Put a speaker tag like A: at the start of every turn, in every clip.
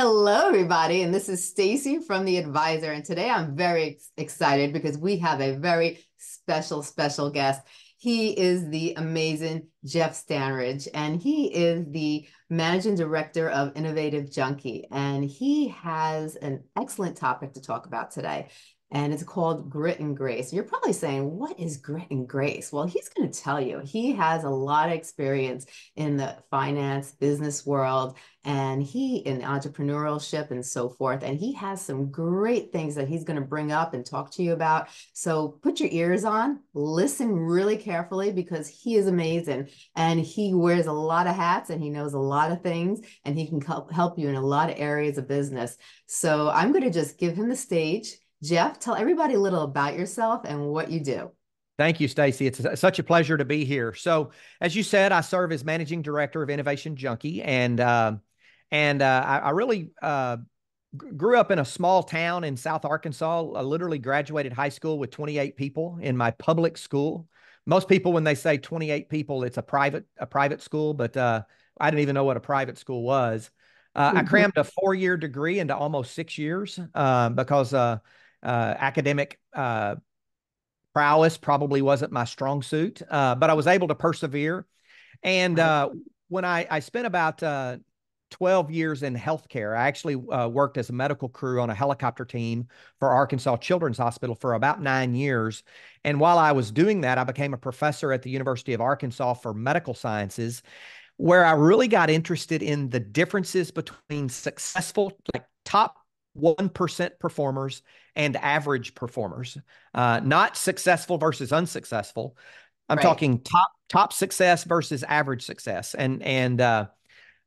A: Hello, everybody, and this is Stacey from The Advisor. And today I'm very ex excited because we have a very special, special guest. He is the amazing Jeff Standridge, and he is the managing director of Innovative Junkie. And he has an excellent topic to talk about today and it's called Grit and Grace. And You're probably saying, What is grit and grace? Well, he's going to tell you. He has a lot of experience in the finance business world and he in entrepreneurship and so forth. And he has some great things that he's going to bring up and talk to you about. So put your ears on, listen really carefully because he is amazing and he wears a lot of hats and he knows a lot of things and he can help you in a lot of areas of business. So I'm going to just give him the stage Jeff, tell everybody a little about yourself and what you do.
B: Thank you, Stacey. It's such a pleasure to be here. So, as you said, I serve as managing director of Innovation Junkie, and uh, and uh, I, I, really uh, grew up in a small town in South Arkansas. I literally graduated high school with 28 people in my public school. Most people, when they say 28 people, it's a private a private school, but uh, I didn't even know what a private school was. Uh, mm-hmm. I crammed a four year degree into almost six years uh, because uh, academic uh, prowess probably wasn't my strong suit, uh, but I was able to persevere. And uh, when I, I spent about uh, 12 years in healthcare, I actually uh, worked as a medical crew on a helicopter team for Arkansas Children's Hospital for about nine years. And while I was doing that, I became a professor at the University of Arkansas for medical sciences where I really got interested in the differences between successful, like top 1% performers and average performers, uh, not successful versus unsuccessful. I'm right. talking top top success versus average success, and and uh,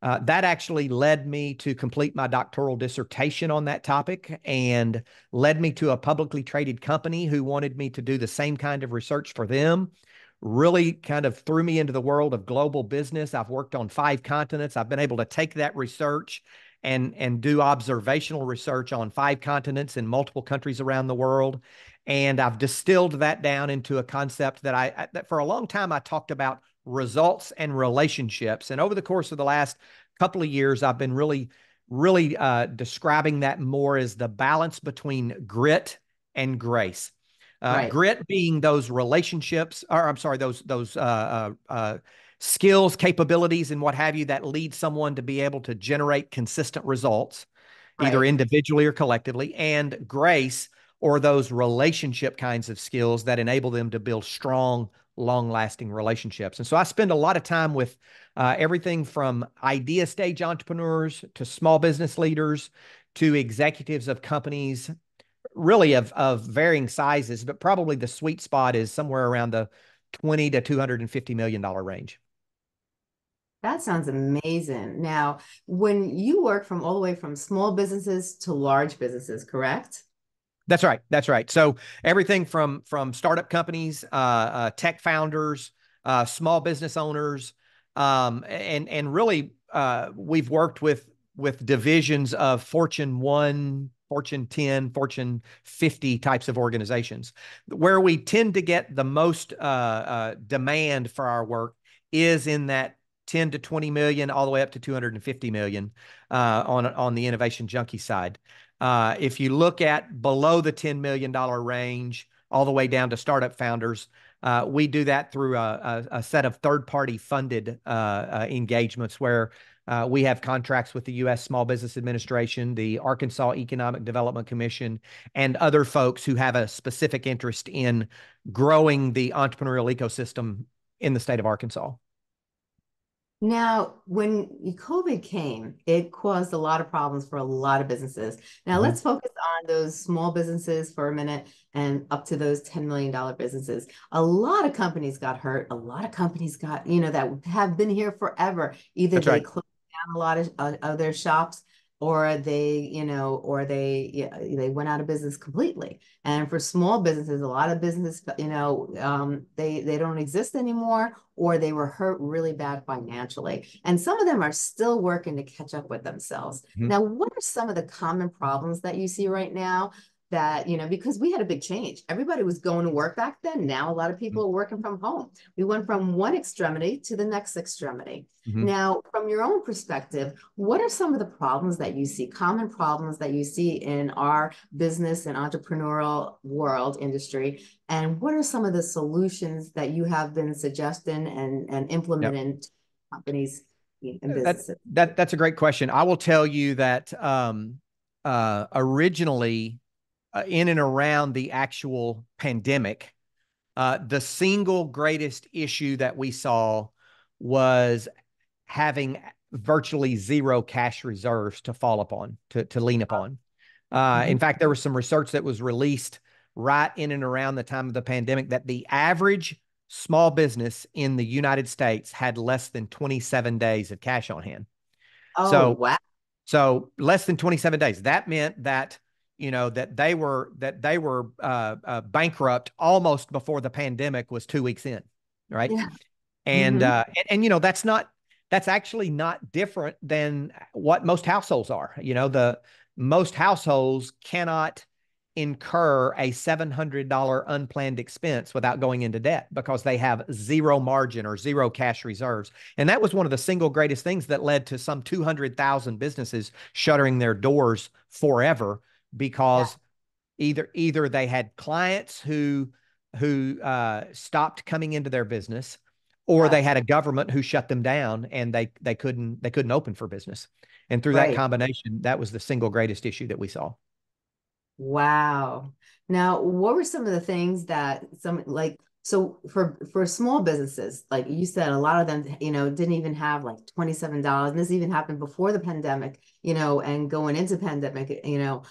B: uh, that actually led me to complete my doctoral dissertation on that topic, and led me to a publicly traded company who wanted me to do the same kind of research for them. Really, kind of threw me into the world of global business. I've worked on five continents. I've been able to take that research and and do observational research on five continents in multiple countries around the world and I've distilled that down into a concept that I that for a long time I talked about results and relationships and over the course of the last couple of years I've been really really uh, describing that more as the balance between grit and grace. Uh, right. Grit being those relationships, or I'm sorry, those those uh, uh, uh skills, capabilities, and what have you that lead someone to be able to generate consistent results, right. either individually or collectively, and grace or those relationship kinds of skills that enable them to build strong, long lasting relationships. And so I spend a lot of time with uh, everything from idea stage entrepreneurs to small business leaders to executives of companies, really of, of varying sizes, but probably the sweet spot is somewhere around the 20 to 250 million dollar range.
A: That sounds amazing. Now, when you work from all the way from small businesses to large businesses, correct?
B: That's right. That's right. So everything from from startup companies, uh, uh, tech founders, uh, small business owners, um, and and really uh, we've worked with with divisions of Fortune one, Fortune 10, Fortune 50 types of organizations. Where we tend to get the most uh, uh, demand for our work is in that 10 to 20 million, all the way up to 250 million uh, on on the innovation junkie side. Uh, if you look at below the 10 million dollar range, all the way down to startup founders, uh, we do that through a, a, a set of third party funded uh, uh, engagements where uh, we have contracts with the U.S. Small Business Administration, the Arkansas Economic Development Commission, and other folks who have a specific interest in growing the entrepreneurial ecosystem in the state of Arkansas.
A: Now, when COVID came, it caused a lot of problems for a lot of businesses. Now, mm-hmm. let's focus on those small businesses for a minute and up to those $10 million businesses. A lot of companies got hurt. A lot of companies got, you know, that have been here forever. Either That's they right. closed down a lot of, uh, of their shops or they you know or they yeah, they went out of business completely. And for small businesses a lot of business you know um, they they don't exist anymore or they were hurt really bad financially. And some of them are still working to catch up with themselves. Mm-hmm. now what are some of the common problems that you see right now that you know because we had a big change. Everybody was going to work back then. Now a lot of people are working from home. We went from one extremity to the next extremity. Mm-hmm. now from your own perspective what are some of the problems that you see common problems that you see in our business and entrepreneurial world industry? And what are some of the solutions that you have been suggesting and and implementing yep. companies and businesses
B: that, that that's a great question. I will tell you that um uh, originally uh, in and around the actual pandemic, uh, the single greatest issue that we saw was having virtually zero cash reserves to fall upon, to, to lean upon. Uh, mm-hmm. In fact, there was some research that was released right in and around the time of the pandemic that the average small business in the United States had less than 27 days of cash on hand.
A: Oh, so, wow.
B: So less than 27 days. That meant that you know that they were that they were uh, uh, bankrupt almost before the pandemic was two weeks in, right? Yeah. And, mm-hmm. uh, and and you know that's not that's actually not different than what most households are. You know the most households cannot incur a $700 unplanned expense without going into debt because they have zero margin or zero cash reserves. And that was one of the single greatest things that led to some 200,000 businesses shuttering their doors forever because yeah. either either they had clients who who uh, stopped coming into their business or they had a government who shut them down and they they couldn't they couldn't open for business. And through right. that combination that was the single greatest issue that we saw.
A: Wow. Now what were some of the things that some like so for for small businesses like you said a lot of them you know didn't even have like $27 and this even happened before the pandemic you know and going into pandemic you know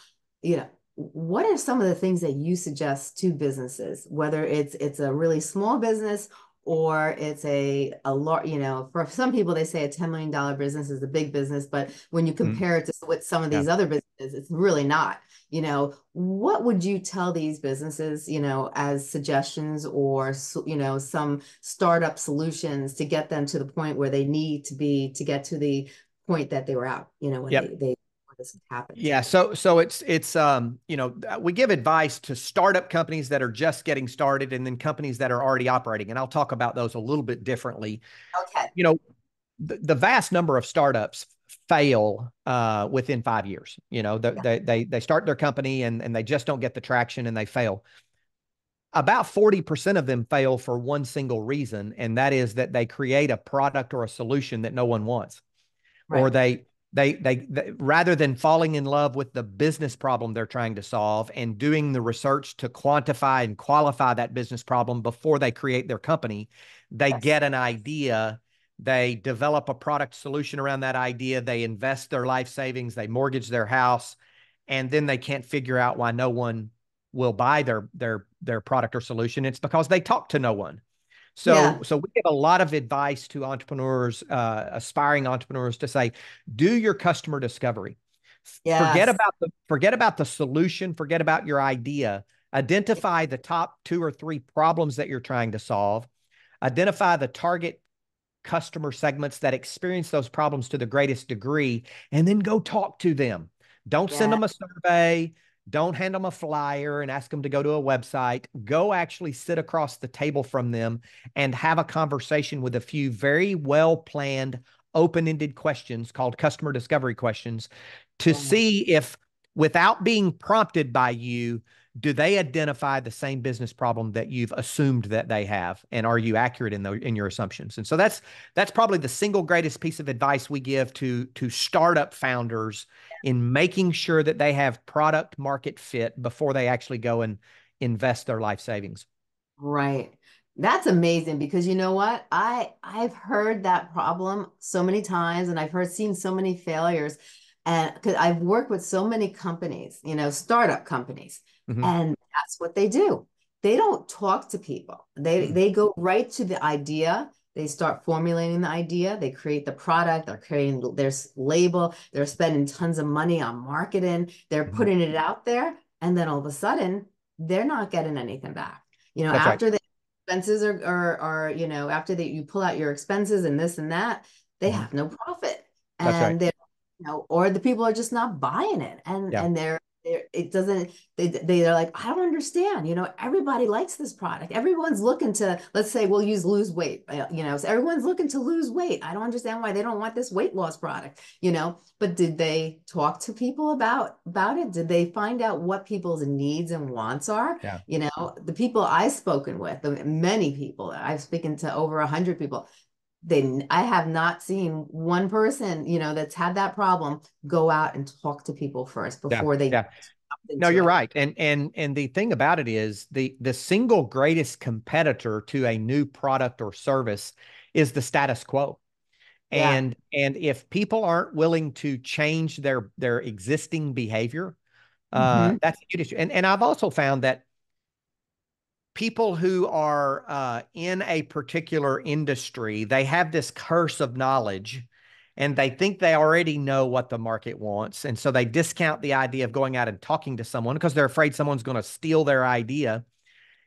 A: you know what are some of the things that you suggest to businesses whether it's it's a really small business or it's a a lot you know for some people they say a 10 million dollar business is a big business but when you mm-hmm. compare mm-hmm. it to with some of these yeah. other businesses it's really not you know what would you tell these businesses you know as suggestions or you know some startup solutions to get them to the point where they need to be to get to the point that they were at you know when yep. they, they this happens.
B: Yeah, so so it's it's um you know we give advice to startup companies that are just getting started and then companies that are already operating, and I'll talk about those a little bit differently.
A: Okay.
B: You know, the, the vast number of startups fail uh, within five years. You know, the, yeah. they they they start their company and and they just don't get the traction and they fail. About 40% of them fail for one single reason, and that is that they create a product or a solution that no one wants. Right. Or they they, they, they rather than falling in love with the business problem they're trying to solve and doing the research to quantify and qualify that business problem before they create their company they yes. get an idea. They develop a product solution around that idea. They invest their life savings. They mortgage their house. And then they can't figure out why no one will buy their their their product or solution. It's because they talk to no one so, yeah. so we give a lot of advice to entrepreneurs, uh, aspiring entrepreneurs, to say, do your customer discovery. Yes. Forget about the forget about the solution. Forget about your idea. Identify the top two or three problems that you're trying to solve. Identify the target customer segments that experience those problems to the greatest degree, and then go talk to them. Don't yeah. send them a survey. Don't hand them a flyer and ask them to go to a website. Go actually sit across the table from them and have a conversation with a few very well planned, open ended questions called customer discovery questions to mm. see if, without being prompted by you, do they identify the same business problem that you've assumed that they have? And are you accurate in the, in your assumptions? And so that's that's probably the single greatest piece of advice we give to to startup founders in making sure that they have product market fit before they actually go and invest their life savings.
A: Right. That's amazing because you know what? I i've heard that problem so many times and i've heard seen so many failures. And because I've worked with so many companies, you know, startup companies, mm-hmm. and that's what they do. They don't talk to people. They mm-hmm. they go right to the idea. They start formulating the idea. They create the product. They're creating their label. They're spending tons of money on marketing. They're mm-hmm. putting it out there, and then all of a sudden, they're not getting anything back. You know, that's after right. the expenses are, are are you know after that you pull out your expenses and this and that, they mm-hmm. have no profit, and right. they're you know, or the people are just not buying it and yeah. and they're it doesn't they they're like i don't understand you know everybody likes this product. Everyone's looking to let's say we'll use lose weight uh, you know so everyone's looking to lose weight. I don't understand why they don't want this weight loss product you know? But did they talk to people about about it? Did they find out what people's needs and wants are?
B: Yeah.
A: you know the people i've spoken with the many people i've spoken to over a 100 people they i have not seen one person you know that's had that problem go out and talk to people first before
B: yeah,
A: they
B: yeah. no you're it. right and and and the thing about it is the the single greatest competitor to a new product or service is the status quo yeah. and and if people aren't willing to change their their existing behavior uh mm-hmm. that's a huge issue and and i've also found that people who are uh, in a particular industry, they have this curse of knowledge and they think they already know what the market wants. And so they discount the idea of going out and talking to someone because they're afraid someone's going to steal their idea.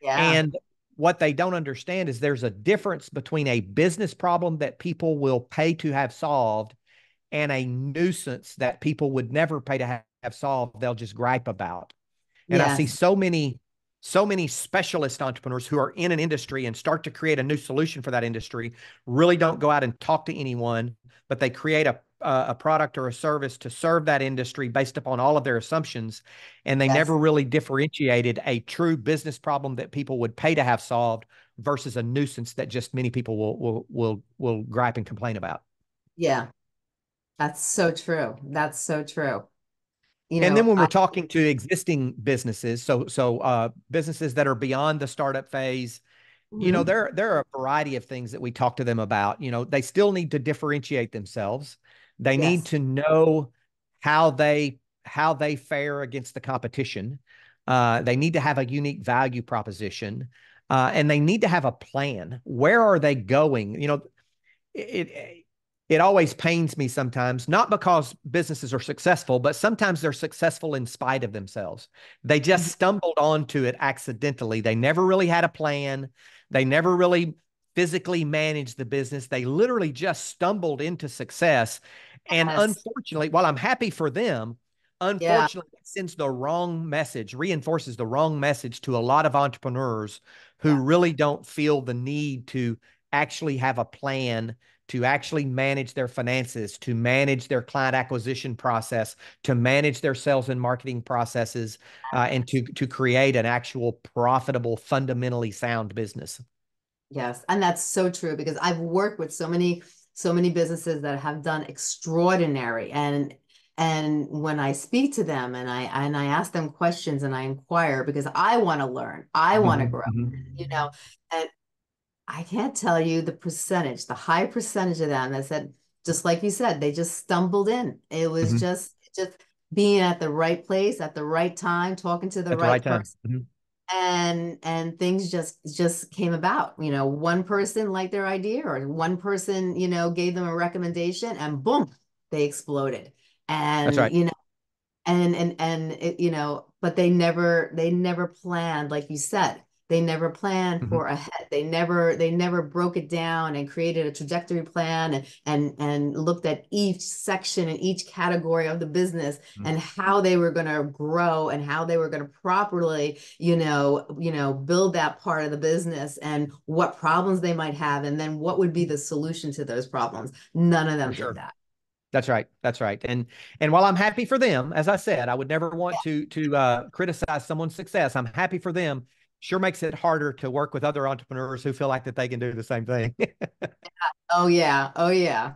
B: Yeah. And what they don't understand is there's a difference between a business problem that people will pay to have solved and a nuisance that people would never pay to have, have solved. They'll just gripe about. And yes. I see so many so many specialist entrepreneurs who are in an industry and start to create a new solution for that industry really don't go out and talk to anyone, but they create a a product or a service to serve that industry based upon all of their assumptions, and they yes. never really differentiated a true business problem that people would pay to have solved versus a nuisance that just many people will will will will gripe and complain about.
A: Yeah, that's so true. That's so true.
B: You know, and then when we're I, talking to existing businesses, so so uh, businesses that are beyond the startup phase, mm-hmm. you know, mm-hmm. there there are a variety of things that we talk to them about. You know, they still need to differentiate themselves. They yes. need to know how they how they fare against the competition. Uh, they need to have a unique value proposition, uh, and they need to have a plan. Where are they going? You know, it, it it always pains me sometimes, not because businesses are successful, but sometimes they're successful in spite of themselves. They just mm-hmm. stumbled onto it accidentally. They never really had a plan. They never really physically managed the business. They literally just stumbled into success. And yes. unfortunately, while I'm happy for them, unfortunately, yeah. it sends the wrong message, reinforces the wrong message to a lot of entrepreneurs who yeah. really don't feel the need to actually have a plan to actually manage their finances, to manage their client acquisition process, to manage their sales and marketing processes, uh, and to to create an actual profitable, fundamentally sound business.
A: Yes, and that's so true because I've worked with so many so many businesses that have done extraordinary and and when i speak to them and i and i ask them questions and i inquire because i want to learn i want to mm-hmm. grow mm-hmm. you know and I can't tell you the percentage, the high percentage of them that said, just like you said, they just stumbled in. It was mm-hmm. just just being at the right place at the right time, talking to the right, the right person. Mm-hmm. And and things just just came about. You know, one person liked their idea, or one person, you know, gave them a recommendation, and boom, they exploded. And right. you know, and and and it, you know, but they never they never planned, like you said they never planned mm-hmm. for ahead they never they never broke it down and created a trajectory plan and and and looked at each section and each category of the business mm-hmm. and how they were going to grow and how they were going to properly you know you know build that part of the business and what problems they might have and then what would be the solution to those problems none of them sure. did that
B: that's right. That's right. And and while I'm happy for them, as I said, I would never want yeah. to to uh, criticize someone's success. I'm happy for them sure makes it harder to work with other entrepreneurs who feel like that they can do the same thing.
A: oh yeah. Oh yeah.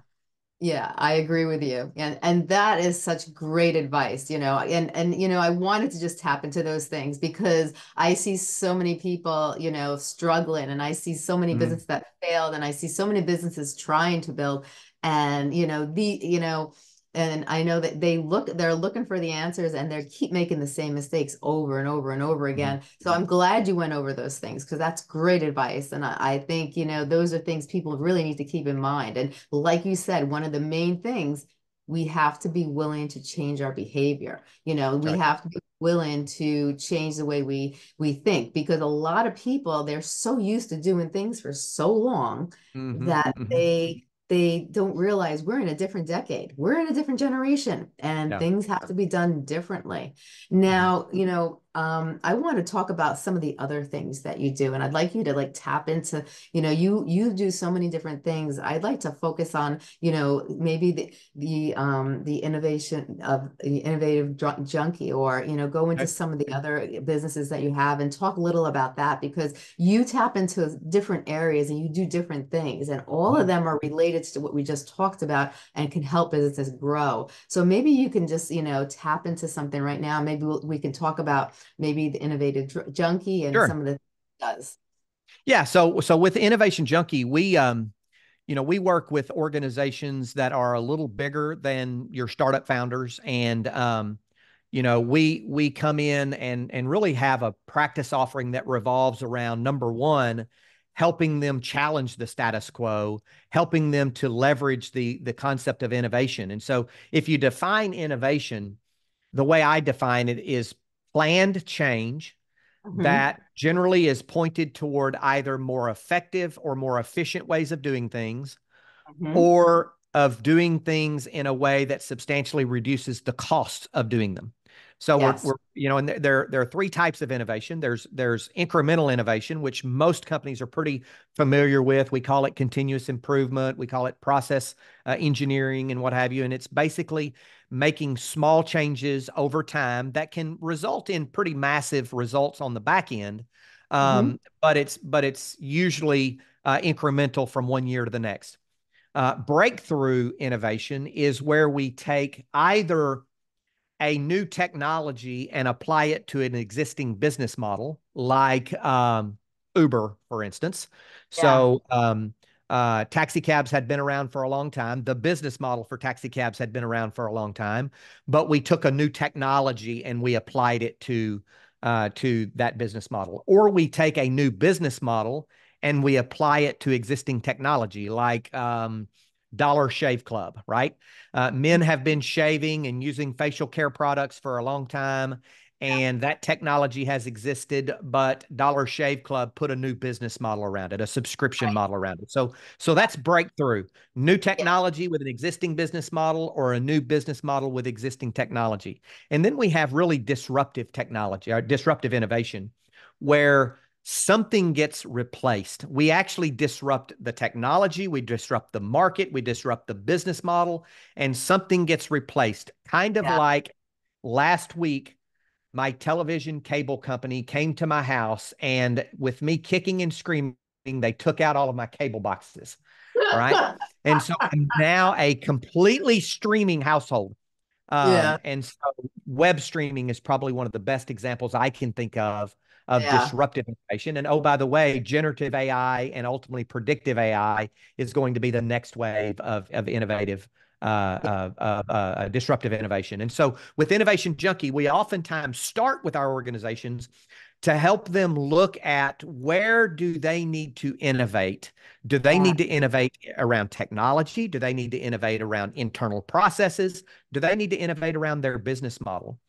A: Yeah, I agree with you. And and that is such great advice, you know. And and you know, I wanted to just tap into those things because I see so many people, you know, struggling and I see so many mm-hmm. businesses that failed and I see so many businesses trying to build and you know, the you know, and i know that they look they're looking for the answers and they keep making the same mistakes over and over and over mm-hmm. again so i'm glad you went over those things because that's great advice and I, I, think you know those are things people really need to keep in mind and like you said one of the main things we have to be willing to change our behavior you know we right. have to be willing to change the way we we think because a lot of people they're so used to doing things for so long mm-hmm, that mm-hmm. they they don't realize we're in a different decade. We're in a different generation and yeah. things have to be done differently. Mm-hmm. Now, you know, um, I want to talk about some of the other things that you do, and I'd like you to like tap into, you know, you you do so many different things. I'd like to focus on, you know, maybe the the um the innovation of the innovative junkie, or you know, go into some of the other businesses that you have and talk a little about that because you tap into different areas and you do different things, and all of mm-hmm. them are related to what we just talked about and can help businesses grow. So maybe you can just, you know, tap into something right now. Maybe we'll, we can talk about maybe the innovative junkie and sure. some of the does.
B: Yeah. So so with innovation junkie, we um you know we work with organizations that are a little bigger than your startup founders and um you know we we come in and and really have a practice offering that revolves around number one helping them challenge the status quo helping them to leverage the the concept of innovation and so if you define innovation the way i define it is planned change mm-hmm. that generally is pointed toward either more effective or more efficient ways of doing things mm-hmm. or of doing things in a way that substantially reduces the cost of doing them. So yes. we're, we're, you know, and there there are three types of innovation. There's there's incremental innovation, which most companies are pretty familiar with. We call it continuous improvement. We call it process uh, engineering and what have you. And it's basically making small changes over time that can result in pretty massive results on the back end. Um, mm-hmm. But it's but it's usually uh, incremental from one year to the next. Uh, breakthrough innovation is where we take either a new technology and apply it to an existing business model, like um, Uber, for instance. Yeah. So um, uh, taxi cabs had been around for a long time. The business model for taxi cabs had been around for a long time, but we took a new technology and we applied it to uh, to that business model. Or we take a new business model and we apply it to existing technology, like um, Dollar Shave Club, right? Uh, men have been shaving and using facial care products for a long time, and that technology has existed but dollar shave club put a new business model around it a subscription model around it. So so that's breakthrough. New technology with an existing business model or a new business model with existing technology. And then we have really disruptive technology or disruptive innovation where something gets replaced we actually disrupt the technology we disrupt the market we disrupt the business model and something gets replaced kind of yeah. like last week my television cable company came to my house and with me kicking and screaming, they took out all of my cable boxes. All right. and so I'm now a completely streaming household. Um, yeah. And so web streaming is probably one of the best examples I can think of of yeah. disruptive innovation. And oh, by the way, generative AI and ultimately predictive AI is going to be the next wave of, of innovative uh, uh, uh, disruptive innovation. And so with Innovation Junkie, we oftentimes start with our organizations to help them look at where do they need to innovate do they need to innovate around technology do they need to innovate around internal processes do they need to innovate around their business model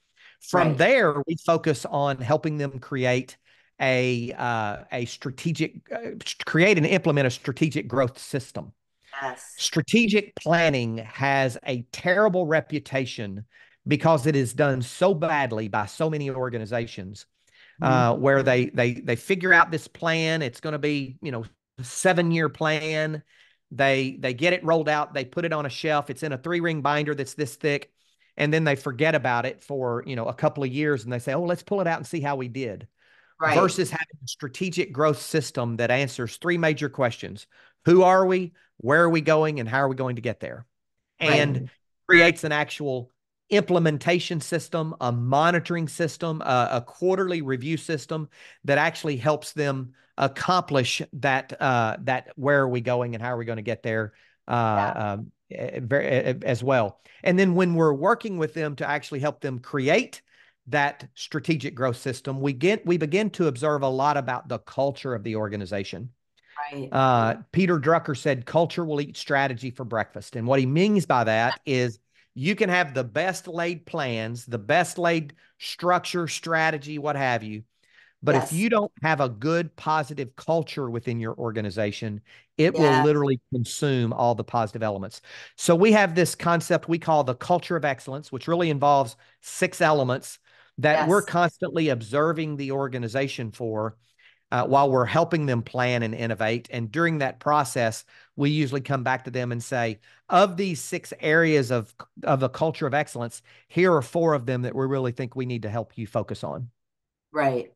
B: from right. there we focus on helping them create a uh, a strategic uh, create and implement a strategic growth system Yes. Strategic planning has a terrible reputation because it is done so badly by so many organizations uh, mm-hmm. where they they they figure out this plan. It's going to be you know seven year plan. They they get it rolled out. They put it on a shelf. It's in a three ring binder that's this thick, and then they forget about it for you know a couple of years, and they say, oh, let's pull it out and see how we did. Right. Versus having a strategic growth system that answers three major questions: Who are we? where are we going and how are we going to get there and right. creates an actual implementation system a monitoring system a, a, quarterly review system that actually helps them accomplish that uh, that where are we going and how are we going to get there uh, yeah. um, Eh, eh, eh, as well and then when we're working with them to actually help them create that strategic growth system we get we begin to observe a lot about the culture of the organization Right. Uh, Peter Drucker said, culture will eat strategy for breakfast. And what he means by that is you can have the best laid plans, the best laid structure, strategy, what have you. But
A: Yes.
B: if you don't have a good, positive culture within your organization, it will literally consume all the positive elements. So we have this concept we call the culture of excellence, which really involves six elements that we're constantly observing the organization for uh, while we're helping them plan and innovate. And during that process, we usually come back to them and say, of these six areas of of a culture of excellence, here are four of them that we really think we need to help you focus on.
A: Right.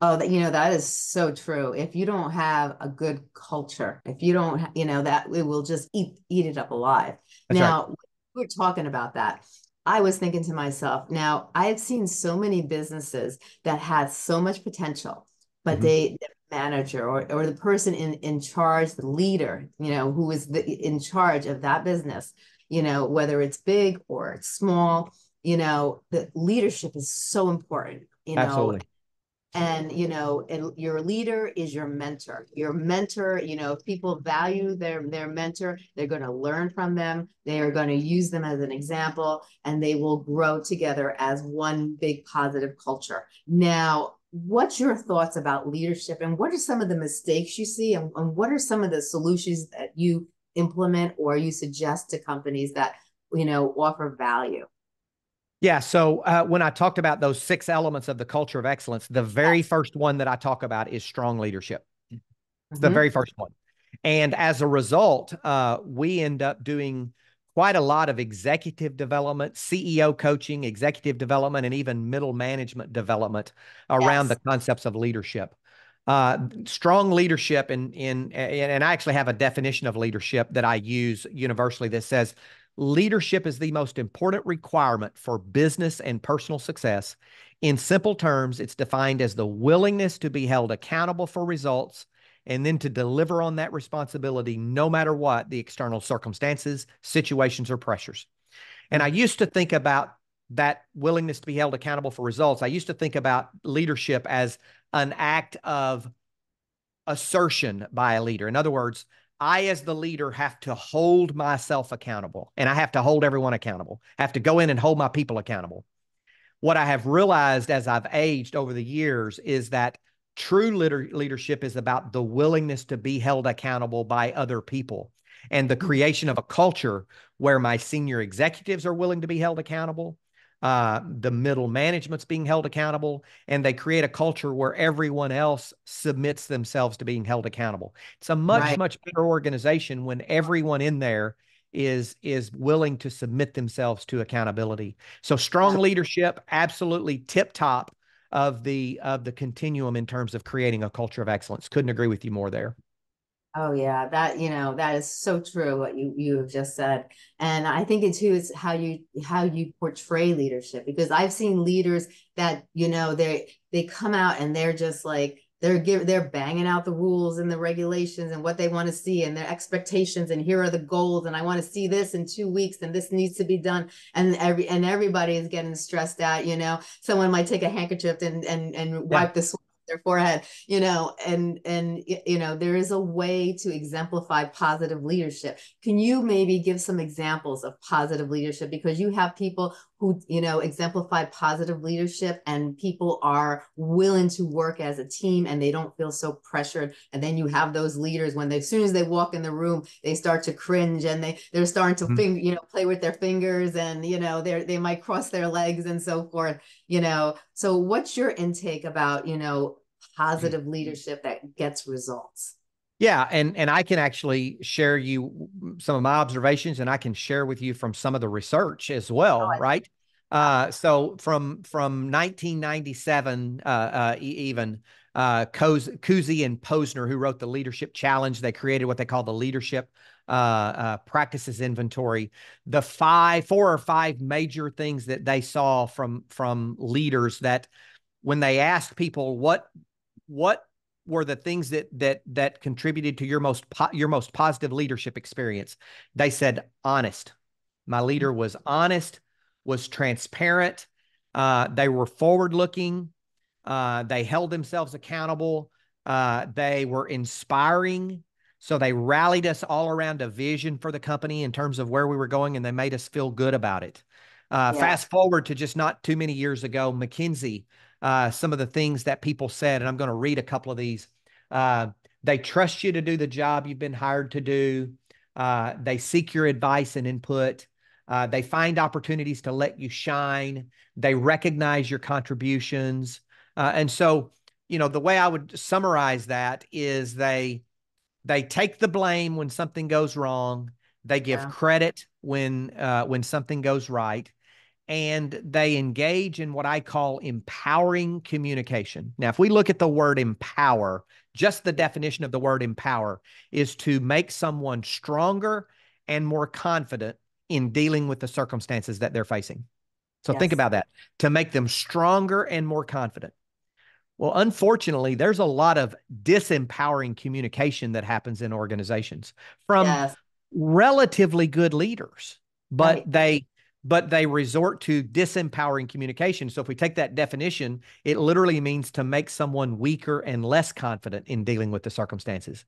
A: Oh, that you know that is so true. If you don't have a good culture, if you don't, you know that it will just eat eat it up alive.
B: That's.
A: Now, we we're talking about that. I was thinking to myself, now I've seen so many businesses that had so much potential, but
B: Mhm.
A: they the manager or or the person in in charge, the leader, you know, who is the in charge of that business, you know, whether it's big or it's small, you know, the leadership is so important, you know,
B: Absolutely.
A: And you know and your leader is your mentor. Your mentor you know if people value their their mentor they're going to learn from them. They are going to use them as an example and they will grow together as one big positive culture. Now what's your thoughts about leadership and what are some of the mistakes you see and, and what are some of the solutions that you implement or you suggest to companies that you know offer value
B: Yeah. So uh, when I talked about those six elements of the culture of excellence, the very first one that I talk about is strong leadership. It's the very first one. And as a result, uh, we end up doing quite a lot of executive development, CEO coaching, executive development, and even middle management development around
A: Yes.
B: the concepts of leadership. Uh, strong leadership, in, in, and and I actually have a definition of leadership that I use universally that says leadership is the most important requirement for business and personal success. In simple terms, it's defined as the willingness to be held accountable for results and then to deliver on that responsibility no matter what the external circumstances, situations, or pressures. And I used to think about that willingness to be held accountable for results. I used to think about leadership as an act of assertion by a leader. In other words, I, as the leader, have to hold myself accountable and I have to hold everyone accountable. I have to go in and hold my people accountable. What I have realized as I've aged over the years is that true leader- leadership is about the willingness to be held accountable by other people and the creation of a culture where my senior executives are willing to be held accountable. Uh, the middle management's being held accountable, and they create a culture where everyone else submits themselves to being held accountable. It's a much,
A: Right.
B: much better organization when everyone in there is is willing to submit themselves to accountability. So strong leadership, absolutely tip top of the of the continuum in terms of creating a culture of excellence. Couldn't agree with you more there.
A: Oh yeah, that you know that is so true what you you have just said, and I think it too is how you how you portray leadership because I've seen leaders that you know they they come out and they're just like they're give they're banging out the rules and the regulations and what they want to see and their expectations and here are the goals and I want to see this in two weeks and this needs to be done and every and everybody is getting stressed out. You know, someone might take a handkerchief and and and wipe the sweat their forehead you know and and you know there is a way to exemplify positive leadership. Can you maybe give some examples of positive leadership? Because you have people who you know exemplify positive leadership and people are willing to work as a team and they don't feel so pressured. And then you have those leaders when they as soon as they walk in the room they start to cringe and they they're starting to
B: Mhm.
A: finger you know play with their fingers and you know they they might cross their legs and so forth you know. So what's your intake about you know positive leadership that gets results
B: Yeah, and and I can actually share you some of my observations, and I can share with you from some of the research as well,
A: Oh,
B: right? Uh, so from from 1997, uh, uh, even uh, Kouzes and Posner, who wrote the Leadership Challenge, they created what they call the Leadership uh, uh, Practices Inventory. The five, four or five major things that they saw from from leaders that when they asked people what what were the things that that that contributed to your most po- your most positive leadership experience. They said honest. My leader was honest was transparent. Uh, they were forward looking uh, they held themselves accountable. Uh, they were inspiring. So they rallied us all around a vision for the company in terms of where we were going and they made us feel good about it. Uh,
A: Yeah.
B: fast forward to just not too many years ago mckinsey uh, some of the things that people said, and I'm going to read a couple of these. Uh, they trust you to do the job you've been hired to do. Uh, they seek your advice and input. Uh, they find opportunities to let you shine. They recognize your contributions. Uh, and so, you know, the way I would summarize that is they they take the blame when something goes wrong. They give yeah. credit when uh, when something goes right, and they engage in what I call empowering communication. Now, if we look at the word empower, just the definition of the word empower is to make someone stronger and more confident in dealing with the circumstances that they're facing. So yes. think about that to make them stronger and more confident. Well, unfortunately, there's a lot of disempowering communication that happens in organizations from yes. relatively good leaders, but right. they but they resort to disempowering communication. So if we take that definition, it literally means to make someone weaker and less confident in dealing with the circumstances.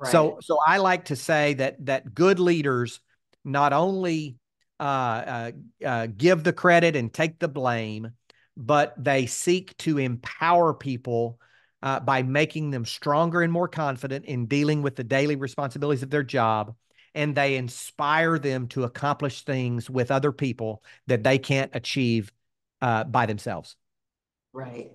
B: Right. So so I like to say that that good leaders not only uh, uh, uh, give the credit and take the blame, but they seek to empower people uh, by making them stronger and more confident in dealing with the daily responsibilities of their job. And they inspire them to accomplish things with other people that they can't achieve uh, by themselves.
A: Right.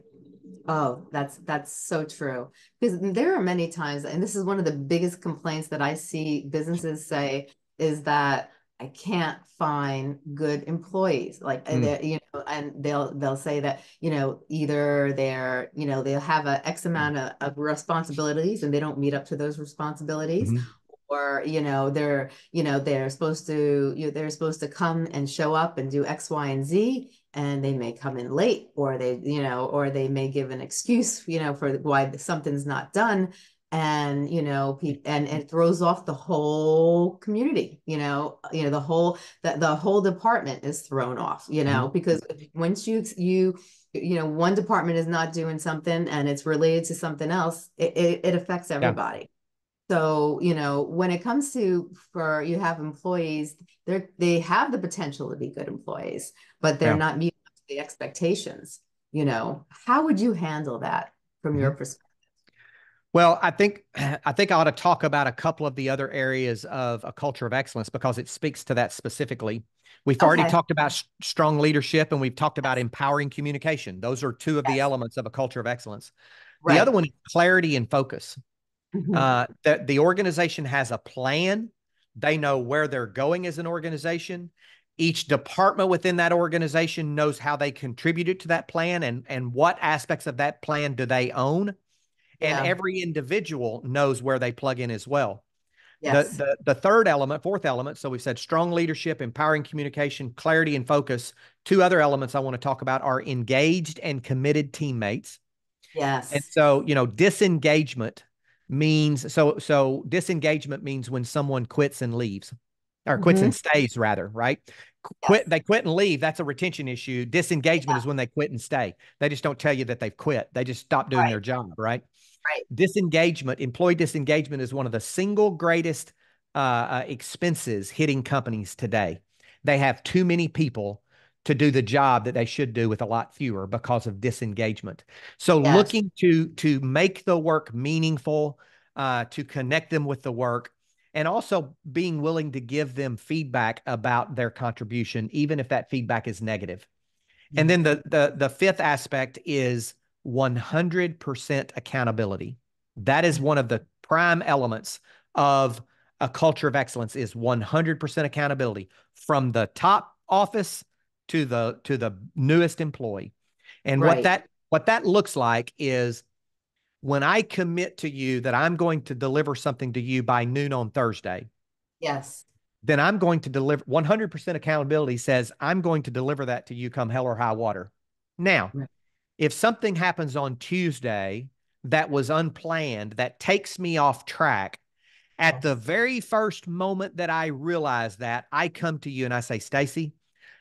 A: Oh, that's that's so true. Because there are many times, and this is one of the biggest complaints that I see businesses say is that I can't find good employees. Like mm. you know, and they'll they'll say that you know either they're you know they'll have a X amount of, of responsibilities and they don't meet up to those responsibilities, mm-hmm. Or you know they're you know they're supposed to you know, they're supposed to come and show up and do X, Y, and Z, and they may come in late, or they you know, or they may give an excuse you know for why something's not done and you know and, and it throws off the whole community you know you know the whole that the whole department is thrown off you know mm-hmm. because once you you you know one department is not doing something and it's related to something else it, it, it affects everybody. So you know when it comes to for you have employees they they have the potential to be good employees but they're yeah. not meeting the expectations you know how would you handle that from mm-hmm. your perspective
B: well, I think I think I ought to talk about a couple of the other areas of a culture of excellence because it speaks to that specifically. We've okay. already talked about strong leadership and we've talked about empowering communication. Those are two of yes. the elements of a culture of excellence. Right. The other one is clarity and focus. Mm-hmm. Uh, that the organization has a plan. They know where they're going as an organization. Each department within that organization knows how they contributed to that plan and, and what aspects of that plan do they own and yeah. every individual knows where they plug in as well. Yes. The, the, the third element, fourth element. So we've said strong leadership, empowering communication, clarity and focus. Two other elements I want to talk about are engaged and committed teammates.
A: Yes.
B: And so, you know, disengagement means so so disengagement means when someone quits and leaves or quits mm-hmm. and stays rather, right? Quit yes. they quit and leave, that's a retention issue. Disengagement yeah. is when they quit and stay. They just don't tell you that they've quit. They just stop doing right. their job, right?
A: Right.
B: Disengagement, employee disengagement is one of the single greatest uh, uh, expenses hitting companies today. They have too many people to do the job that they should do with a lot fewer because of disengagement. So yes. looking to to make the work meaningful, uh, to connect them with the work, and also being willing to give them feedback about their contribution, even if that feedback is negative. Mm-hmm. And then the the the fifth aspect is 100% accountability. That is one of the prime elements of a culture of excellence is 100% accountability from the top office to the to the newest employee. And right. what that what that looks like is when I commit to you that I'm going to deliver something to you by noon on Thursday.
A: Yes.
B: Then I'm going to deliver 100% accountability says I'm going to deliver that to you come hell or high water. Now, right if something happens on Tuesday that was unplanned, that takes me off track, at the very first moment that I realize that, I come to you and I say, Stacey,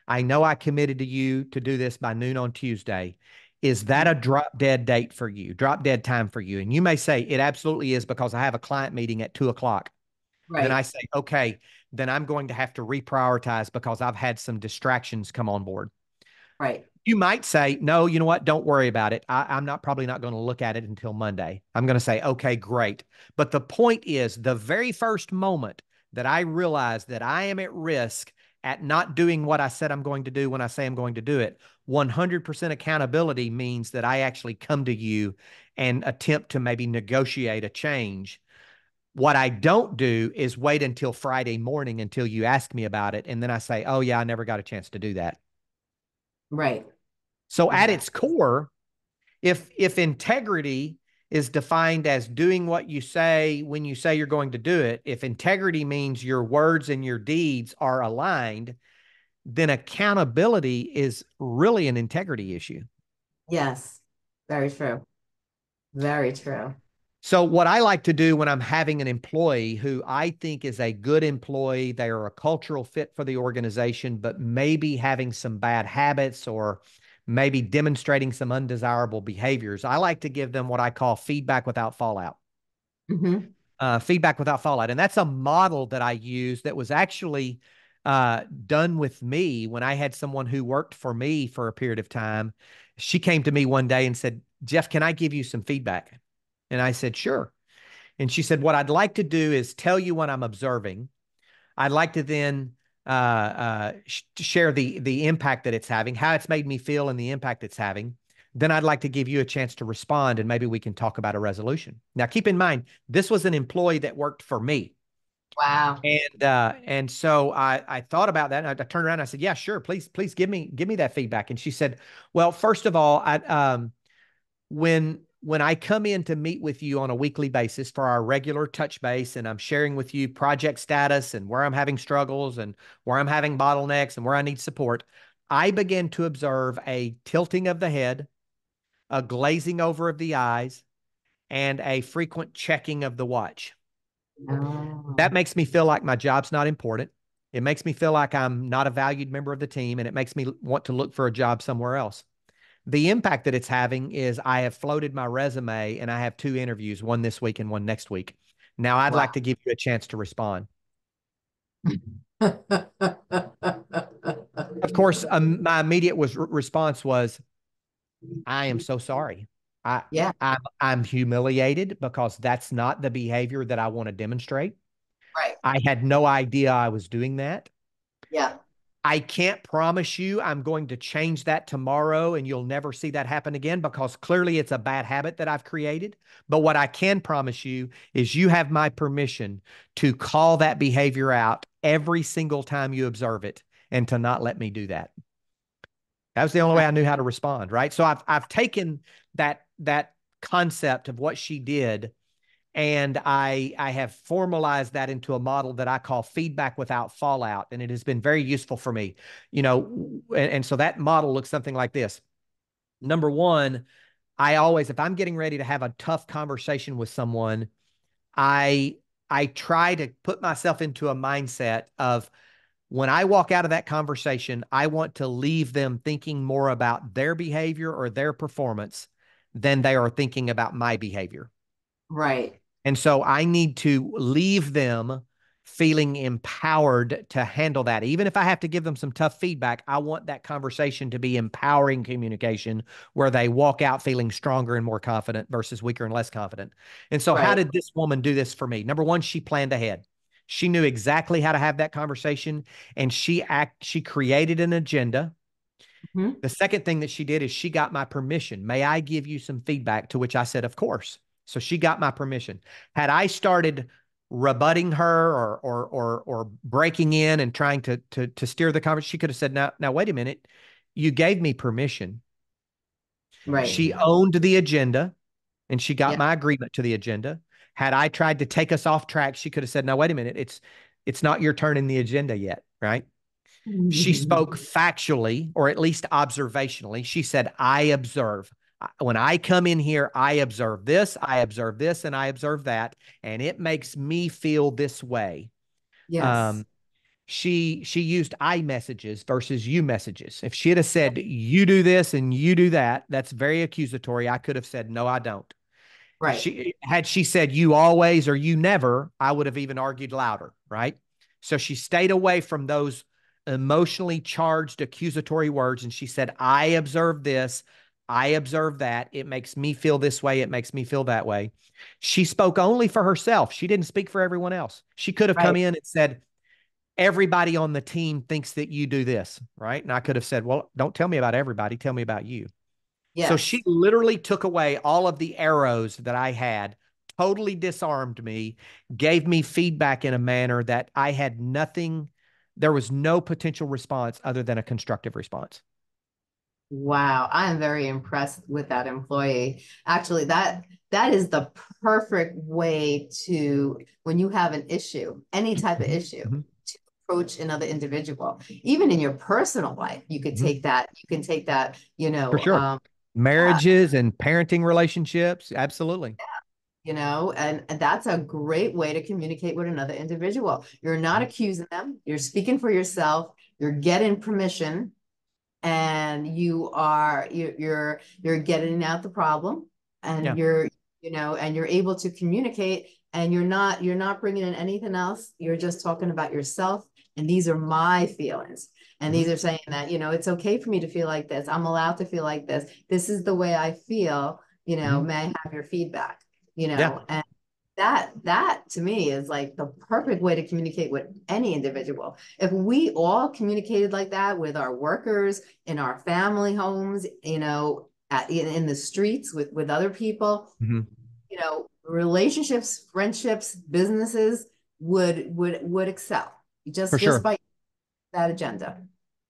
B: I know I committed to you to do this by noon on Tuesday. Is mm-hmm. that a drop dead date for you, drop dead time for you? And you may say, it absolutely is because I have a client meeting at two o'clock. Right. Then I say, okay, then I'm going to have to reprioritize because I've had some distractions come on board.
A: Right
B: You might say, no, you know what? Don't worry about it. I, am not probably not going to look at it until Monday. I'm going to say, okay, great. But the point is, the very first moment that I realize that I am at risk at not doing what I said I'm going to do when I say I'm going to do it, 100% accountability means that I actually come to you and attempt to maybe negotiate a change. What I don't do is wait until Friday morning until you ask me about it. And then I say, oh, yeah, I never got a chance to do that.
A: Right.
B: So at its core, if if integrity is defined as doing what you say when you say you're going to do it, if integrity means your words and your deeds are aligned, then accountability is really an integrity issue.
A: Yes, very true. Very true.
B: So, what I like to do when I'm having an employee who I think is a good employee, they are a cultural fit for the organization, but maybe having some bad habits or maybe demonstrating some undesirable behaviors. I like to give them what I call feedback without fallout. Mm-hmm. Uh, feedback without fallout. And that's a model that I use that was actually uh, done with me when I had someone who worked for me for a period of time. She came to me one day and said, Jeff, can I give you some feedback? And I said, sure. And she said, what I'd like to do is tell you what I'm observing. I'd like to then uh, uh, sh- share the the impact that it's having, how it's made me feel, and the impact it's having. Then I'd like to give you a chance to respond, and maybe we can talk about a resolution. Now, keep in mind, this was an employee that worked for me.
A: Wow.
B: And uh, and so I I thought about that, and I, I turned around, and I said, "Yeah, sure, please please give me give me that feedback." And she said, "Well, first of all, I um when when I come in to meet with you on a weekly basis for our regular touch base, and I'm sharing with you project status and where I'm having struggles and where I'm having bottlenecks and where I need support, I begin to observe a tilting of the head, a glazing over of the eyes, and a frequent checking of the watch. That ah. makes me feel like my job's not important. It makes me feel like I'm not a valued member of the team, and it makes me want to look for a job somewhere else the impact that it's having is I have floated my resume and I have two interviews, one this week and one next week. Now I'd wow. like to give you a chance to respond. of course, um, my immediate was response was, "I am so sorry. I yeah, I'm, I'm humiliated because that's not the behavior that I want to demonstrate.
A: Right.
B: I had no idea I was doing that.
A: Yeah.
B: I can't promise you I'm going to change that tomorrow and you'll never see that happen again because clearly it's a bad habit that I've created. But what I can promise you is you have my permission to call that behavior out every single time you observe it and to not let me do that. That was the only way I knew how to respond, right? So I've I've taken that that concept of what she did and I I have formalized that into a model that I call feedback without fallout, and it has been very useful for me. You know, and, and so that model looks something like this. Number one, I always, if I'm getting ready to have a tough conversation with someone, I I try to put myself into a mindset of when I walk out of that conversation, I want to leave them thinking more about their behavior or their performance than they are thinking about my behavior.
A: Right.
B: And so I need to leave them feeling empowered to handle that. Even if I have to give them some tough feedback, I want that conversation to be empowering communication where they walk out feeling stronger and more confident versus weaker and less confident. And so, right. how did this woman do this for me? Number one, she planned ahead. She knew exactly how to have that conversation and she act she created an agenda. Mm-hmm. The second thing that she did is she got my permission. May I give you some feedback? To which I said, Of course. So she got my permission. Had I started rebutting her or or or or breaking in and trying to to to steer the conversation, she could have said, "Now, now, wait a minute. You gave me permission."
A: Right.
B: She owned the agenda, and she got my agreement to the agenda. Had I tried to take us off track, she could have said, "Now, wait a minute. It's it's not your turn in the agenda yet, right?" She mm-hmm. spoke factually, or at least observationally. She said, "I observe." When I come in here, I observe this, I observe this, and I observe that, and it makes me feel this way.
A: Yes. Um,
B: she she used I messages versus you messages. If she had said you do this and you do that, that's very accusatory. I could have said no, I don't.
A: Right.
B: She had she said you always or you never, I would have even argued louder. Right. So she stayed away from those emotionally charged accusatory words. And she said, I observed this. I observe that. It makes me feel this way. It makes me feel that way. She spoke only for herself. She didn't speak for everyone else. She could have right. come in and said, Everybody on the team thinks that you do this, right? And I could have said, Well, don't tell me about everybody. Tell me about you. Yes. So she literally took away all of the arrows that I had, totally disarmed me, gave me feedback in a manner that I had nothing, there was no potential response other than a constructive response.
A: Wow, I am very impressed with that employee. Actually, that that is the perfect way to when you have an issue, any type of mm-hmm. issue, mm-hmm. to approach another individual. Even in your personal life, you could mm-hmm. take that. You can take that. You know,
B: for sure. Um, Marriages and parenting relationships, absolutely.
A: Yeah you know and, and that's a great way to communicate with another individual you're not mm-hmm. accusing them you're speaking for yourself you're getting permission and you are you're you're, you're getting out the problem and yeah. you're you know and you're able to communicate and you're not you're not bringing in anything else you're just talking about yourself and these are my feelings and mm-hmm. these are saying that you know it's okay for me to feel like this i'm allowed to feel like this this is the way i feel you know mm-hmm. may i have your feedback you know yeah. and that that to me is like the perfect way to communicate with any individual. If we all communicated like that with our workers in our family homes you know at, in, in the streets with with other people mm-hmm. you know relationships friendships businesses would would would excel just just by that agenda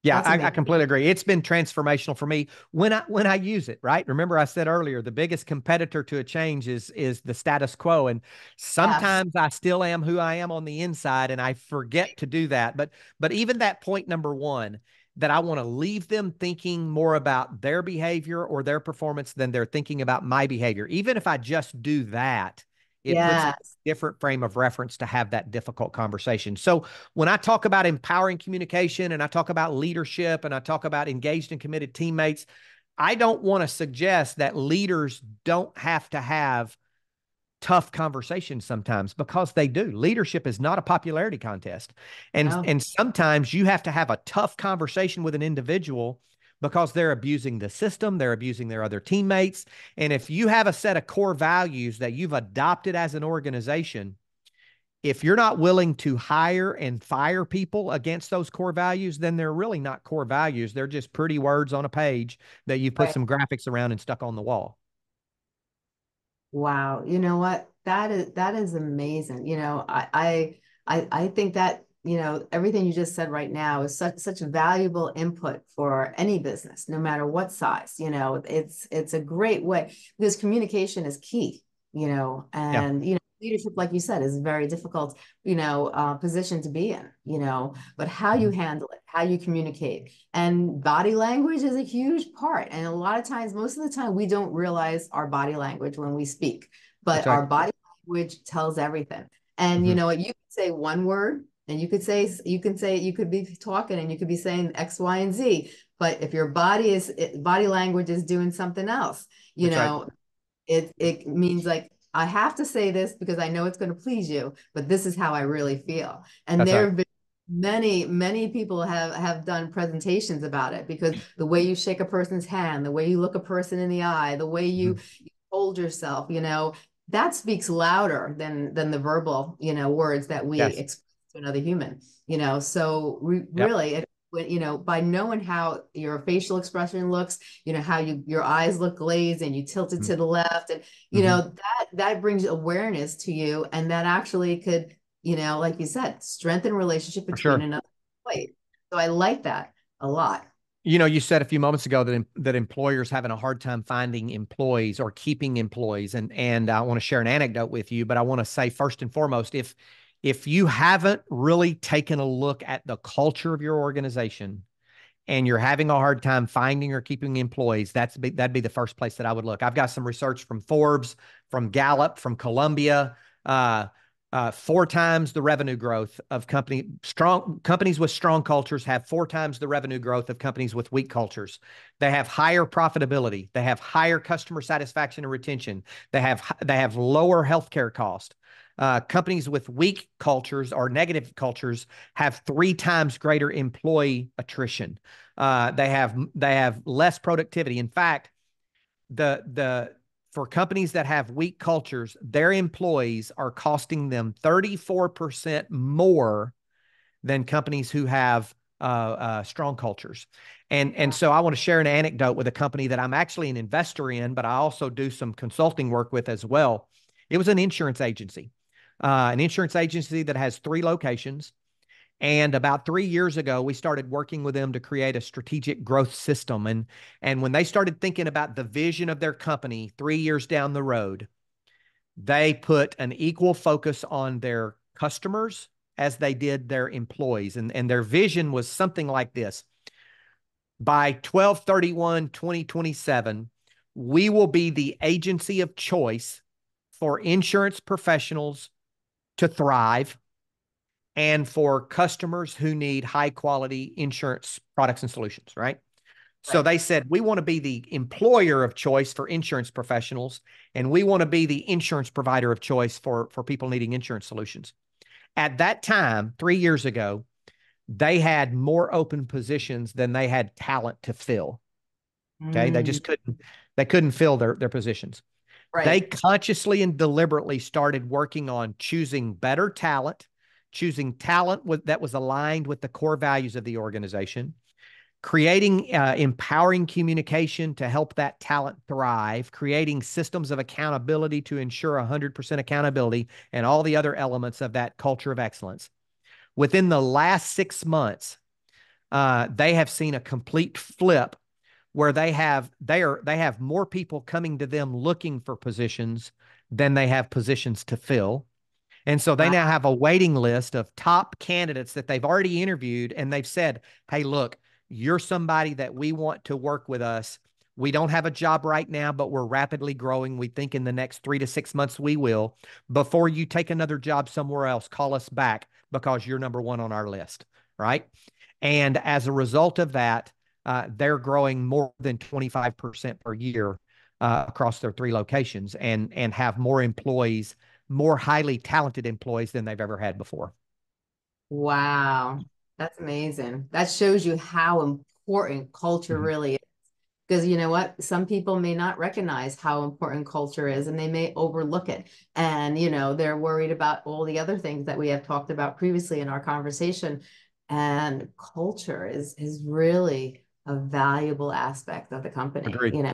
B: yeah, I, I, completely agree. It's been transformational for me when I when I use it. Right. Remember, I said earlier the biggest competitor to a change is is the status quo, and sometimes yes. I still am who I am on the inside, and I forget to do that. But but even that point number one, that I want to leave them thinking more about their behavior or their performance than they're thinking about my behavior. Even if I just do that, it yes. puts a different frame of reference to have that difficult conversation. So when I talk about empowering communication and I talk about leadership and I talk about engaged and committed teammates, I don't want to suggest that leaders don't have to have tough conversations sometimes because they do. Leadership is not a popularity contest. And no. and sometimes you have to have a tough conversation with an individual because they're abusing the system, they're abusing their other teammates. And if you have a set of core values that you've adopted as an organization, if you're not willing to hire and fire people against those core values, then they're really not core values. They're just pretty words on a page that you've put right. some graphics around and stuck on the wall.
A: Wow. You know what? That is that is amazing. You know, I I I think that you know everything you just said right now is such such valuable input for any business no matter what size you know it's it's a great way because communication is key you know and yeah. you know leadership like you said is a very difficult you know uh, position to be in you know but how you mm-hmm. handle it how you communicate and body language is a huge part and a lot of times most of the time we don't realize our body language when we speak but our body language tells everything and mm-hmm. you know you can say one word and you could say you can say you could be talking and you could be saying x y and z but if your body is body language is doing something else you That's know right. it it means like i have to say this because i know it's going to please you but this is how i really feel and That's there have been many many people have have done presentations about it because the way you shake a person's hand the way you look a person in the eye the way you, mm-hmm. you hold yourself you know that speaks louder than than the verbal you know words that we yes. To another human you know so re- yep. really it, you know by knowing how your facial expression looks you know how you your eyes look glazed and you tilt it mm-hmm. to the left and you mm-hmm. know that that brings awareness to you and that actually could you know like you said strengthen relationship between sure. another way so i like that a lot
B: you know you said a few moments ago that that employers having a hard time finding employees or keeping employees and and i want to share an anecdote with you but i want to say first and foremost if if you haven't really taken a look at the culture of your organization and you're having a hard time finding or keeping employees, that's be, that'd be the first place that I would look. I've got some research from Forbes, from Gallup, from Columbia. Uh, uh, four times the revenue growth of company strong companies with strong cultures have four times the revenue growth of companies with weak cultures. They have higher profitability. They have higher customer satisfaction and retention. They have they have lower healthcare cost. Uh, companies with weak cultures or negative cultures have three times greater employee attrition. Uh, they have they have less productivity. In fact, the the for companies that have weak cultures, their employees are costing them 34% more than companies who have uh, uh, strong cultures. And and so I want to share an anecdote with a company that I'm actually an investor in, but I also do some consulting work with as well. It was an insurance agency, uh, an insurance agency that has three locations. And about three years ago, we started working with them to create a strategic growth system. And, and when they started thinking about the vision of their company three years down the road, they put an equal focus on their customers as they did their employees. And, and their vision was something like this by 1231 2027 we will be the agency of choice for insurance professionals to thrive and for customers who need high quality insurance products and solutions, right? So they said, we want to be the employer of choice for insurance professionals, and we want to be the insurance provider of choice for, for people needing insurance solutions. At that time, three years ago, they had more open positions than they had talent to fill. Okay. Mm. They just couldn't, they couldn't fill their, their positions. Right. They consciously and deliberately started working on choosing better talent, choosing talent with, that was aligned with the core values of the organization, creating uh, empowering communication to help that talent thrive, creating systems of accountability to ensure 100% accountability, and all the other elements of that culture of excellence. Within the last six months, uh, they have seen a complete flip where they have they are they have more people coming to them looking for positions than they have positions to fill. And so they wow. now have a waiting list of top candidates that they've already interviewed and they've said, "Hey, look, you're somebody that we want to work with us. We don't have a job right now, but we're rapidly growing. We think in the next 3 to 6 months we will. Before you take another job somewhere else, call us back because you're number 1 on our list." Right? And as a result of that, uh, they're growing more than 25% per year uh, across their three locations and and have more employees, more highly talented employees than they've ever had before.
A: Wow, that's amazing. That shows you how important culture mm-hmm. really is. Because you know what, some people may not recognize how important culture is, and they may overlook it. And you know, they're worried about all the other things that we have talked about previously in our conversation. And culture is is really a valuable aspect of the company. Agreed. You know,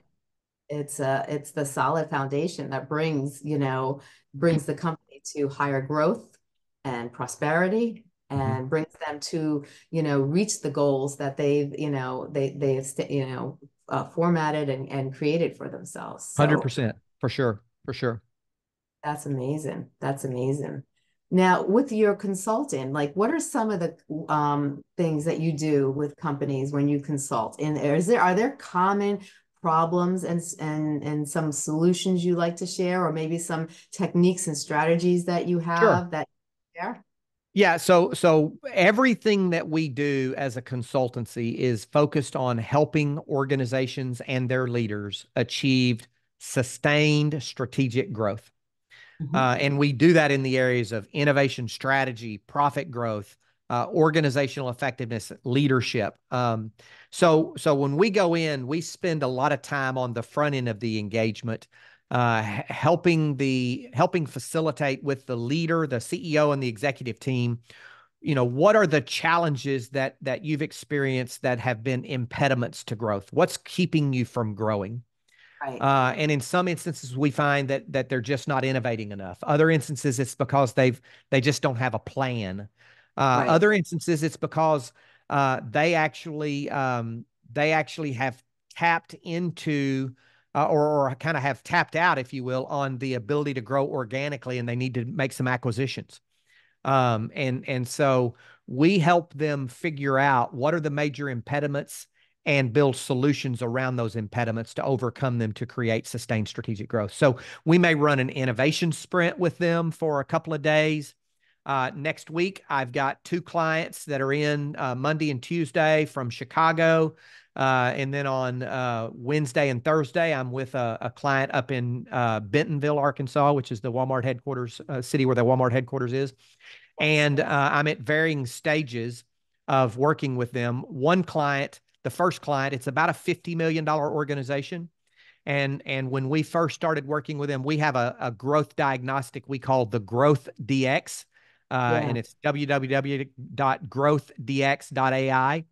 A: it's a it's the solid foundation that brings you know brings the company to higher growth and prosperity mm-hmm. and mm-hmm. brings them to you know reach the goals that they've you know they they've you know uh, formatted and, and created for themselves.
B: Hundred percent for sure, for sure.
A: That's amazing. That's amazing. Now, with your consulting, like what are some of the um, things that you do with companies when you consult? And is there are there common problems and and and some solutions you like to share, or maybe some techniques and strategies that you have sure. that share?
B: Yeah, so so everything that we do as a consultancy is focused on helping organizations and their leaders achieve sustained strategic growth. Mm-hmm. Uh, and we do that in the areas of innovation strategy, profit growth, uh, organizational effectiveness, leadership. Um, so, so when we go in, we spend a lot of time on the front end of the engagement, uh, helping the helping facilitate with the leader, the CEO, and the executive team. You know, what are the challenges that that you've experienced that have been impediments to growth? What's keeping you from growing? Right. Uh, and in some instances, we find that that they're just not innovating enough. Other instances, it's because they've they just don't have a plan. Uh, right. Other instances, it's because uh, they actually um, they actually have tapped into uh, or, or kind of have tapped out, if you will, on the ability to grow organically, and they need to make some acquisitions. Um, and and so we help them figure out what are the major impediments and build solutions around those impediments to overcome them to create sustained strategic growth. So we may run an innovation sprint with them for a couple of days. Uh, next week, I've got two clients that are in uh, Monday and Tuesday from Chicago. Uh, and then on uh, Wednesday and Thursday, I'm with a, a client up in uh, Bentonville, Arkansas, which is the Walmart headquarters uh, city where the Walmart headquarters is. And I'm at varying stages of working with them. One client, the first client, it's about a $50 million organization. And, and when we first started working with them, we have a, a growth diagnostic we call the Growth DX uh, yeah. and it's www.growthdx.ai.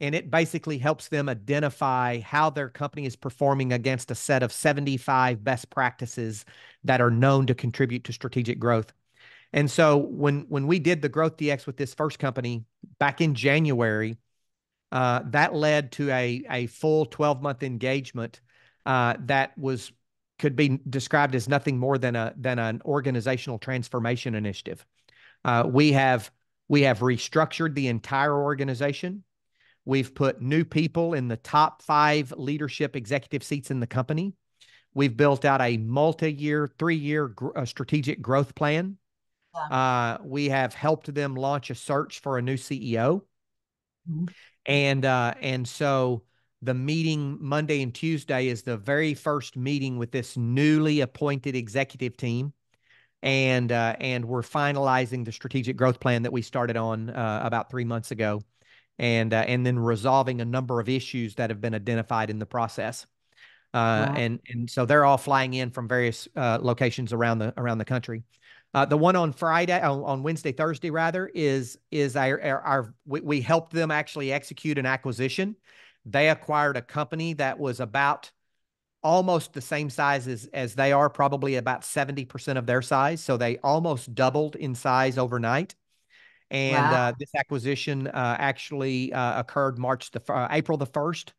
B: And it basically helps them identify how their company is performing against a set of 75 best practices that are known to contribute to strategic growth. And so when when we did the Growth DX with this first company back in January, uh, that led to a a full 12 month engagement uh, that was could be described as nothing more than a than an organizational transformation initiative. Uh, we have we have restructured the entire organization. We've put new people in the top five leadership executive seats in the company. We've built out a multi-year, three-year gr- strategic growth plan. Yeah. Uh, we have helped them launch a search for a new CEO, mm-hmm. And uh, and so the meeting Monday and Tuesday is the very first meeting with this newly appointed executive team and uh, and we're finalizing the strategic growth plan that we started on uh, about three months ago, and uh, and then resolving a number of issues that have been identified in the process. Uh, wow. And and so they're all flying in from various uh, locations around the around the country. Uh, the one on Friday, on, on, Wednesday, Thursday rather, is is our, our, our we, we helped them actually execute an acquisition. They acquired a company that was about almost the same size as, as they are, probably about 70% of their size. So they almost doubled in size overnight. And wow. uh, this acquisition uh, actually uh, occurred March the uh, April the first,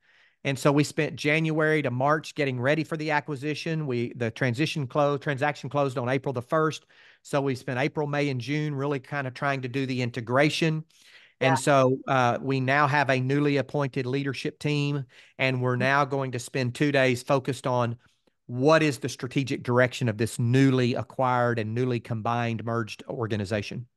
B: and so we spent January to March getting ready for the acquisition. We the transition closed, transaction closed on April the first, so we spent April, May, and June really kind of trying to do the integration. And yeah. so uh, we now have a newly appointed leadership team, and we're now going to spend two days focused on what is the strategic direction of this newly acquired and newly combined merged organization.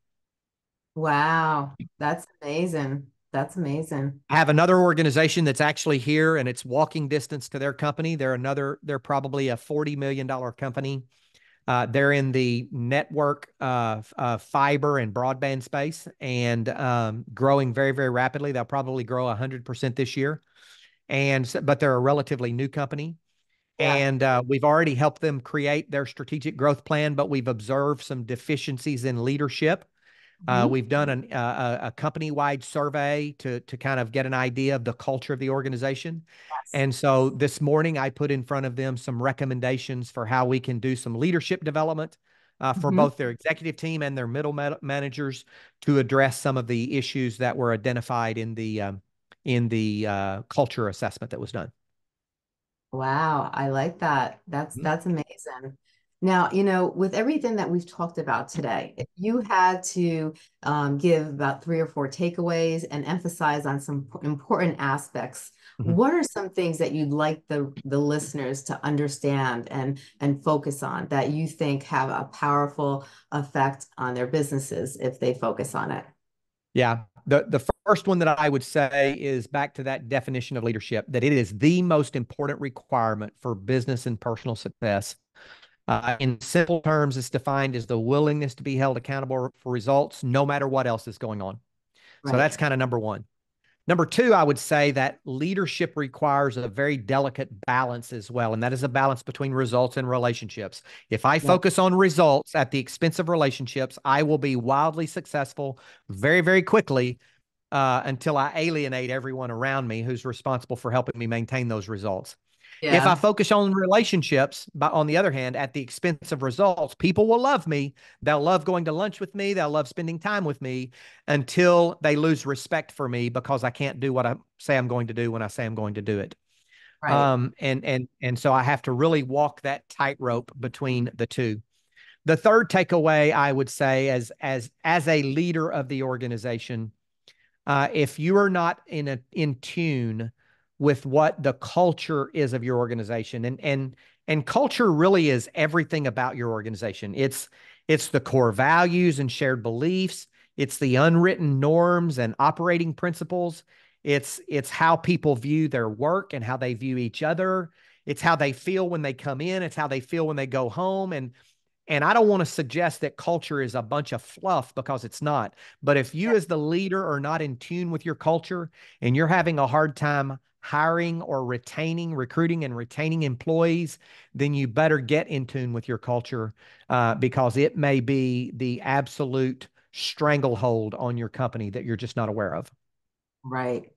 A: Wow, that's amazing. That's amazing.
B: I have another organization that's actually here and it's walking distance to their company. They're another, they're probably a $40 million company uh, they're in the network uh, uh, fiber and broadband space and um, growing very, very rapidly. They'll probably grow 100% this year. And but they're a relatively new company. Yeah. And uh, we've already helped them create their strategic growth plan, but we've observed some deficiencies in leadership. Uh, mm-hmm. we've done an, uh, a company wide survey to, to kind of get an idea of the culture of the organization. And so this morning, I put in front of them some recommendations for how we can do some leadership development uh, for mm-hmm. both their executive team and their middle ma- managers to address some of the issues that were identified in the um, in the uh, culture assessment that was done.
A: Wow, I like that. That's mm-hmm. that's amazing. Now, you know, with everything that we've talked about today, if you had to um, give about three or four takeaways and emphasize on some important aspects, mm-hmm. what are some things that you'd like the the listeners to understand and and focus on that you think have a powerful effect on their businesses if they focus on it?
B: Yeah, the the first one that I would say is back to that definition of leadership that it is the most important requirement for business and personal success uh, in simple terms, it's defined as the willingness to be held accountable for results, no matter what else is going on. Right. So that's kind of number one. Number two, I would say that leadership requires a very delicate balance as well. And that is a balance between results and relationships. If I yeah. focus on results at the expense of relationships, I will be wildly successful very, very quickly uh, until I alienate everyone around me who's responsible for helping me maintain those results. Yeah. If I focus on relationships, but on the other hand, at the expense of results, people will love me. They'll love going to lunch with me. They'll love spending time with me until they lose respect for me because I can't do what I say I'm going to do when I say I'm going to do it. Right. Um, and and and so I have to really walk that tightrope between the two. The third takeaway I would say, as as as a leader of the organization, uh, if you are not in a in tune with what the culture is of your organization and and and culture really is everything about your organization it's It's the core values and shared beliefs. It's the unwritten norms and operating principles. It's it's how people view their work and how they view each other. It's how they feel when they come in. It's how they feel when they go home. And and I don't want to suggest that culture is a bunch of fluff because it's not. But if you, as the leader, are not in tune with your culture and you're having a hard time hiring or retaining, recruiting and retaining employees, then you better get in tune with your culture uh, because it may be the absolute stranglehold on your company that you're just not aware of.
A: Right.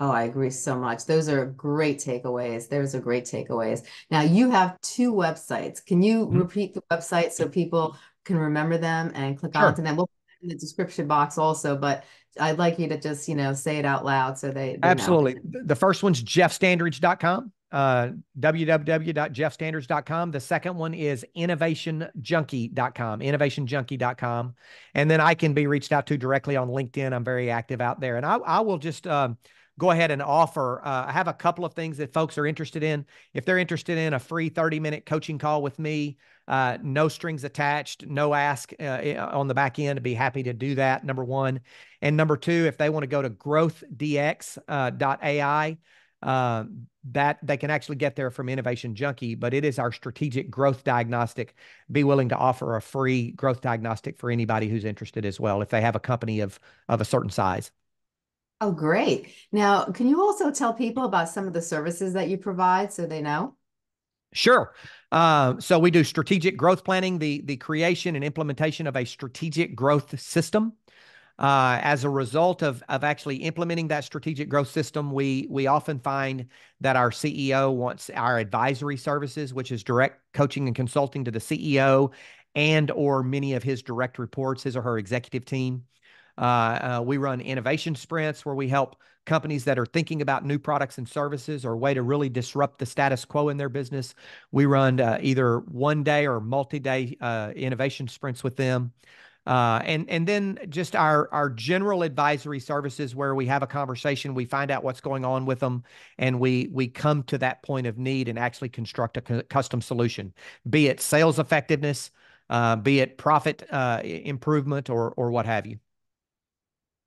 A: Oh, I agree so much. Those are great takeaways. Those are great takeaways. Now, you have two websites. Can you mm-hmm. repeat the website so people can remember them and click sure. onto them? We'll put in the description box also, but I'd like you to just, you know, say it out loud so they, they
B: Absolutely. Know. The first one's jeffstandridge.com, uh, www.jeffstandridge.com. The second one is innovationjunkie.com, innovationjunkie.com. And then I can be reached out to directly on LinkedIn. I'm very active out there. And I, I will just, um, go ahead and offer. Uh, I have a couple of things that folks are interested in. If they're interested in a free 30 minute coaching call with me, uh, no strings attached, no ask uh, on the back end, be happy to do that. Number one. And number two, if they want to go to growthdx.ai, uh, uh, that they can actually get there from Innovation Junkie, but it is our strategic growth diagnostic. Be willing to offer a free growth diagnostic for anybody who's interested as well, if they have a company of of a certain size.
A: Oh, great. Now, can you also tell people about some of the services that you provide so they know?
B: Sure. Uh, so we do strategic growth planning, the the creation and implementation of a strategic growth system. Uh, as a result of of actually implementing that strategic growth system, we we often find that our CEO wants our advisory services, which is direct coaching and consulting to the CEO and or many of his direct reports, his or her executive team. Uh, uh, we run innovation sprints where we help companies that are thinking about new products and services or a way to really disrupt the status quo in their business. We run uh, either one day or multi day uh, innovation sprints with them. Uh, and and then just our our general advisory services where we have a conversation, we find out what's going on with them, and we we come to that point of need and actually construct a custom solution, be it sales effectiveness, uh, be it profit uh, improvement, or or what have you.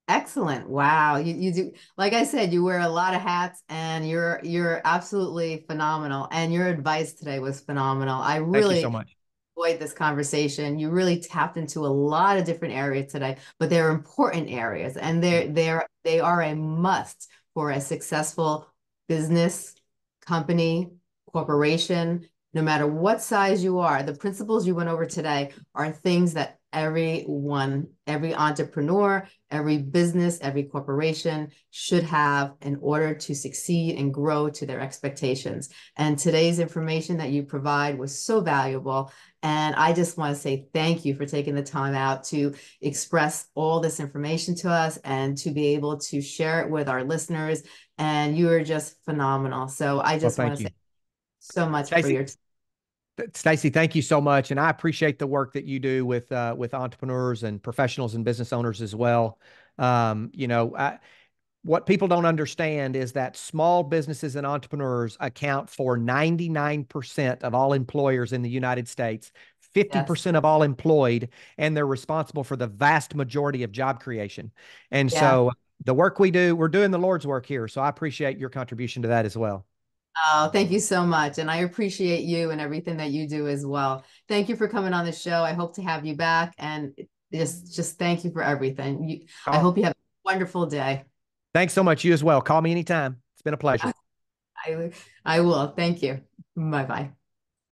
A: Excellent. Wow. You, you do, like I said, you wear a lot of hats and you're, you're absolutely phenomenal. And your advice today was phenomenal. I really
B: so much.
A: enjoyed this conversation. You really tapped into a lot of different areas today, but they're important areas and they're, mm. they're, they are a must for a successful business, company, corporation, no matter what size you are. The principles you went over today are things that everyone, every entrepreneur, every business, every corporation should have in order to succeed and grow to their expectations. And today's information that you provide was so valuable. And I just want to say thank you for taking the time out to express all this information to us and to be able to share it with our listeners. And you are just phenomenal. So I just well, want to you. say so much Stacey, for your time.
B: Stacey, thank you so much, and I appreciate the work that you do with uh, with entrepreneurs and professionals and business owners as well. Um, you know, I, what people don't understand is that small businesses and entrepreneurs account for 99% of all employers in the United States, 50% yes. of all employed, and they're responsible for the vast majority of job creation. And yeah. so the work we do, we're doing the Lord's work here. So I appreciate your contribution to that as well.
A: Oh, thank you so much. And I appreciate you and everything that you do as well. Thank you for coming on the show. I hope to have you back and just just thank you for everything. You, oh. I hope you have a wonderful day.
B: Thanks so much. You as well. Call me anytime. It's been a pleasure.
A: I, I will. Thank you. Bye-bye.